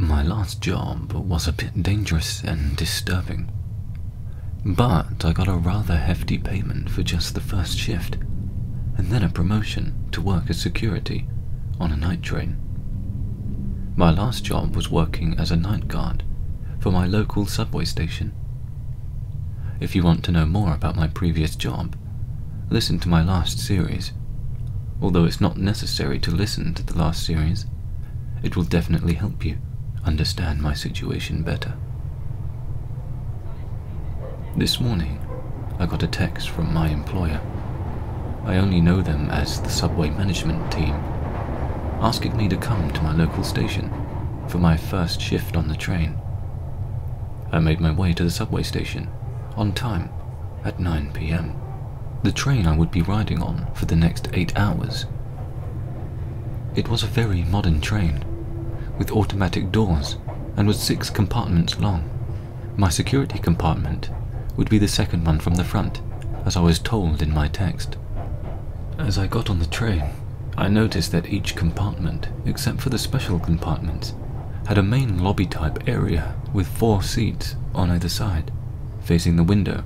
My last job was a bit dangerous and disturbing. But I got a rather hefty payment for just the first shift, and then a promotion to work as security on a night train. My last job was working as a night guard for my local subway station. If you want to know more about my previous job, listen to my last series. Although it's not necessary to listen to the last series, it will definitely help you understand my situation better. This morning, I got a text from my employer. I only know them as the subway management team, asking me to come to my local station for my first shift on the train. I made my way to the subway station on time at 9 pm, the train I would be riding on for the next eight hours. It was a very modern train with automatic doors and was six compartments long. My security compartment would be the second one from the front, as I was told in my text. As I got on the train, I noticed that each compartment, except for the special compartments, had a main lobby type area with four seats on either side, facing the window,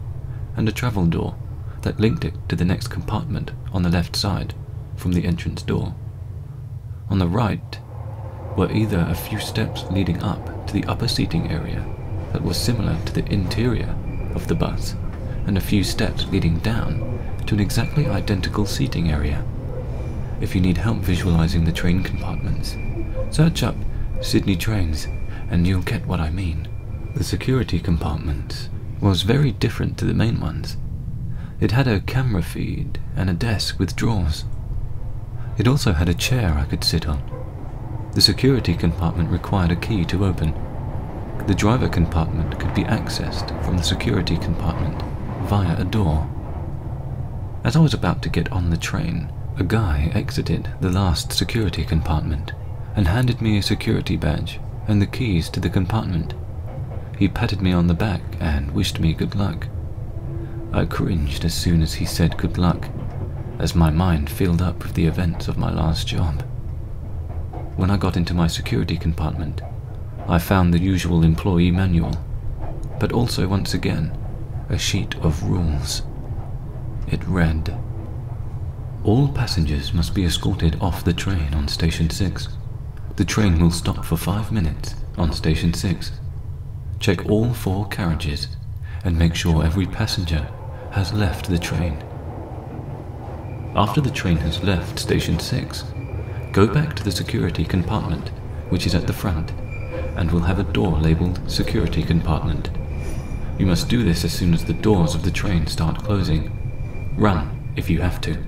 and a travel door that linked it to the next compartment on the left side from the entrance door. On the right were either a few steps leading up to the upper seating area that was similar to the interior of the bus, and a few steps leading down to an exactly identical seating area. If you need help visualizing the train compartments, search up Sydney trains and you'll get what I mean. The security compartment was very different to the main ones. It had a camera feed and a desk with drawers. It also had a chair I could sit on the security compartment required a key to open. The driver compartment could be accessed from the security compartment via a door. As I was about to get on the train, a guy exited the last security compartment and handed me a security badge and the keys to the compartment. He patted me on the back and wished me good luck. I cringed as soon as he said good luck, as my mind filled up with the events of my last job. When I got into my security compartment, I found the usual employee manual, but also once again, a sheet of rules. It read, All passengers must be escorted off the train on Station 6. The train will stop for five minutes on Station 6. Check all four carriages and make sure every passenger has left the train. After the train has left Station 6, Go back to the security compartment, which is at the front, and will have a door labeled security compartment. You must do this as soon as the doors of the train start closing. Run if you have to.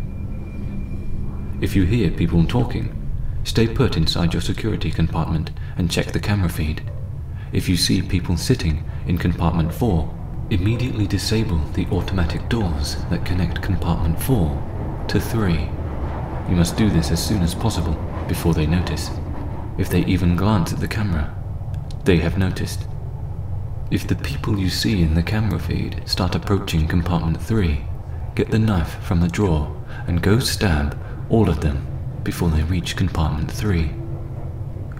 If you hear people talking, stay put inside your security compartment and check the camera feed. If you see people sitting in compartment 4, immediately disable the automatic doors that connect compartment 4 to 3. You must do this as soon as possible, before they notice. If they even glance at the camera, they have noticed. If the people you see in the camera feed start approaching compartment 3, get the knife from the drawer and go stab all of them before they reach compartment 3.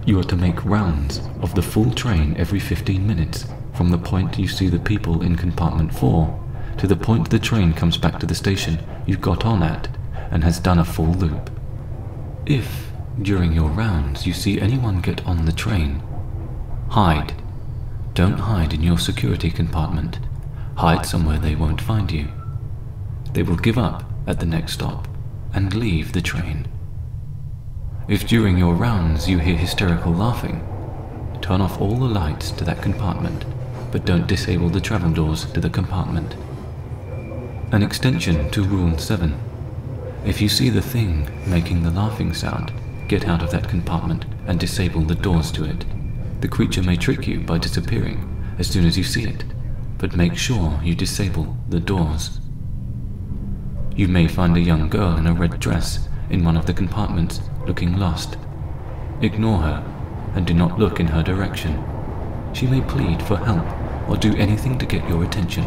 You are to make rounds of the full train every 15 minutes from the point you see the people in compartment 4 to the point the train comes back to the station you got on at and has done a full loop. If, during your rounds, you see anyone get on the train, hide. Don't hide in your security compartment. Hide somewhere they won't find you. They will give up at the next stop and leave the train. If during your rounds you hear hysterical laughing, turn off all the lights to that compartment, but don't disable the travel doors to the compartment. An extension to Rule 7 if you see the thing making the laughing sound, get out of that compartment and disable the doors to it. The creature may trick you by disappearing as soon as you see it, but make sure you disable the doors. You may find a young girl in a red dress in one of the compartments looking lost. Ignore her and do not look in her direction. She may plead for help or do anything to get your attention,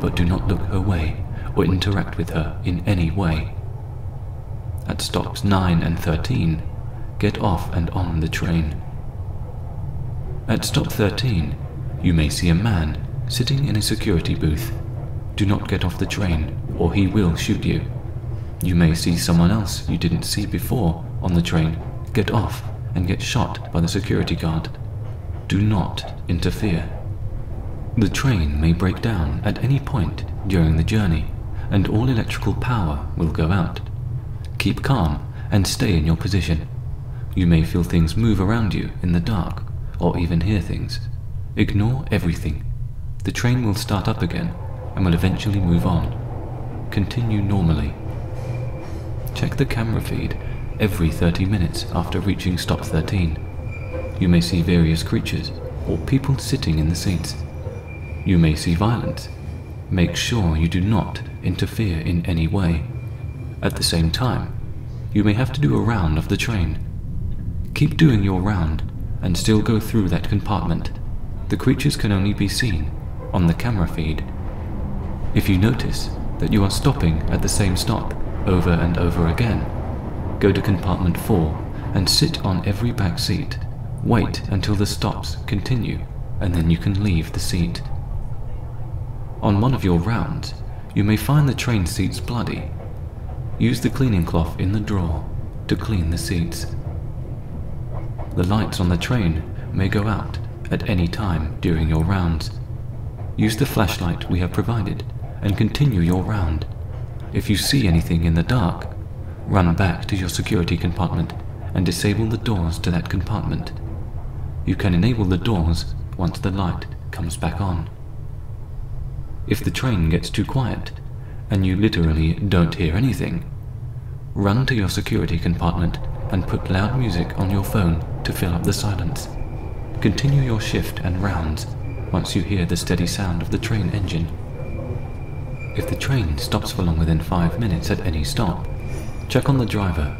but do not look her way or interact with her in any way at stops 9 and 13, get off and on the train. At stop 13, you may see a man sitting in a security booth. Do not get off the train or he will shoot you. You may see someone else you didn't see before on the train get off and get shot by the security guard. Do not interfere. The train may break down at any point during the journey and all electrical power will go out. Keep calm and stay in your position. You may feel things move around you in the dark or even hear things. Ignore everything. The train will start up again and will eventually move on. Continue normally. Check the camera feed every 30 minutes after reaching stop 13. You may see various creatures or people sitting in the seats. You may see violence. Make sure you do not interfere in any way. At the same time, you may have to do a round of the train. Keep doing your round and still go through that compartment. The creatures can only be seen on the camera feed. If you notice that you are stopping at the same stop over and over again, go to compartment 4 and sit on every back seat. Wait until the stops continue and then you can leave the seat. On one of your rounds, you may find the train seats bloody. Use the cleaning cloth in the drawer to clean the seats. The lights on the train may go out at any time during your rounds. Use the flashlight we have provided and continue your round. If you see anything in the dark, run back to your security compartment and disable the doors to that compartment. You can enable the doors once the light comes back on. If the train gets too quiet and you literally don't hear anything, run to your security compartment and put loud music on your phone to fill up the silence. Continue your shift and rounds once you hear the steady sound of the train engine. If the train stops for longer than five minutes at any stop, check on the driver.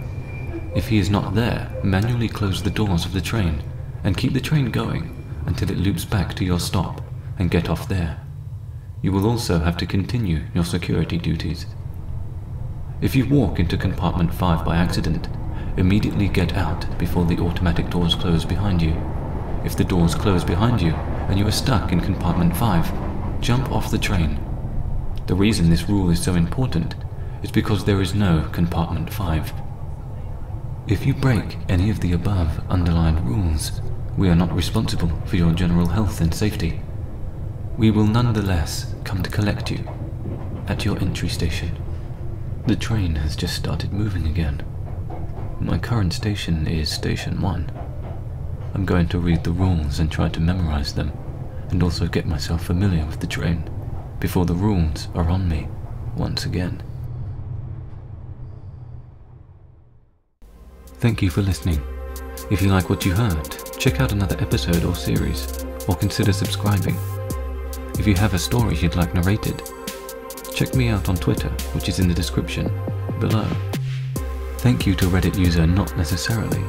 If he is not there, manually close the doors of the train and keep the train going until it loops back to your stop and get off there. You will also have to continue your security duties. If you walk into compartment 5 by accident, immediately get out before the automatic doors close behind you. If the doors close behind you and you are stuck in compartment 5, jump off the train. The reason this rule is so important is because there is no compartment 5. If you break any of the above underlined rules, we are not responsible for your general health and safety. We will nonetheless come to collect you at your entry station. The train has just started moving again. My current station is Station 1. I'm going to read the rules and try to memorize them, and also get myself familiar with the train before the rules are on me once again. Thank you for listening. If you like what you heard, check out another episode or series, or consider subscribing. You have a story you'd like narrated, check me out on Twitter, which is in the description below. Thank you to Reddit user Not Necessarily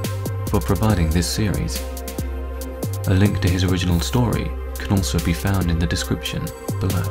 for providing this series. A link to his original story can also be found in the description below.